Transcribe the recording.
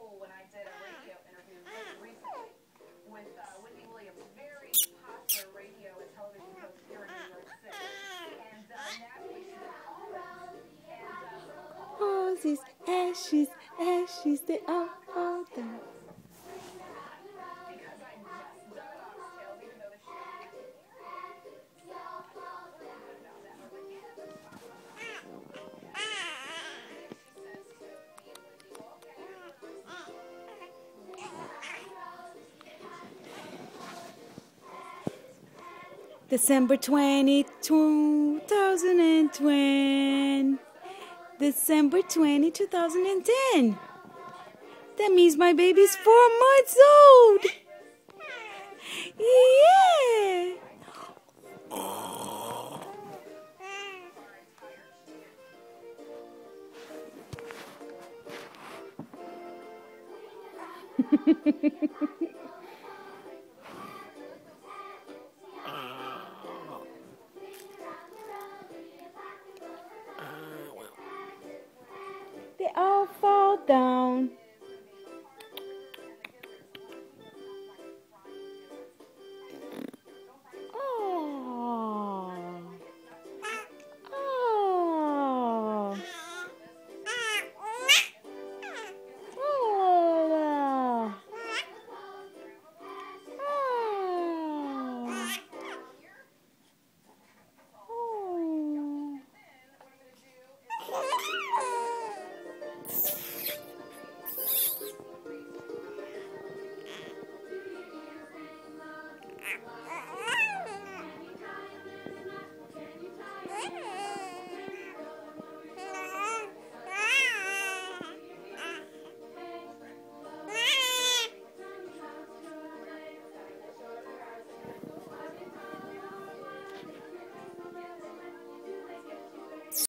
cool when I did a radio interview recently with uh, Wendy Williams, very popular radio and television host here in New York City. And uh, naturally, she was called and, uh, Roses, ashes, ashes, they all fall down. December 20, 2020. December 20, 2010. That means my baby's four months old. Yeah. I'll fall down.